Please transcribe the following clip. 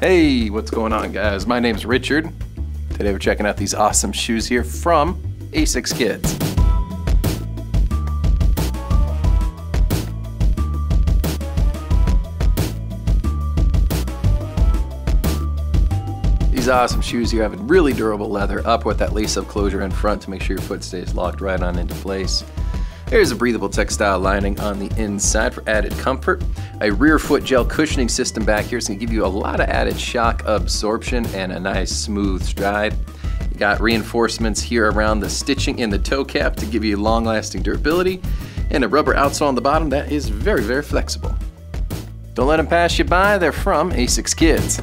Hey, what's going on guys? My name's Richard. Today we're checking out these awesome shoes here from Asics Kids. These awesome shoes here have really durable leather up with that lace-up closure in front to make sure your foot stays locked right on into place. There's a breathable textile lining on the inside for added comfort. A rear foot gel cushioning system back here is going to give you a lot of added shock absorption and a nice smooth stride. You got reinforcements here around the stitching in the toe cap to give you long lasting durability and a rubber outsole on the bottom that is very, very flexible. Don't let them pass you by, they're from Asics Kids.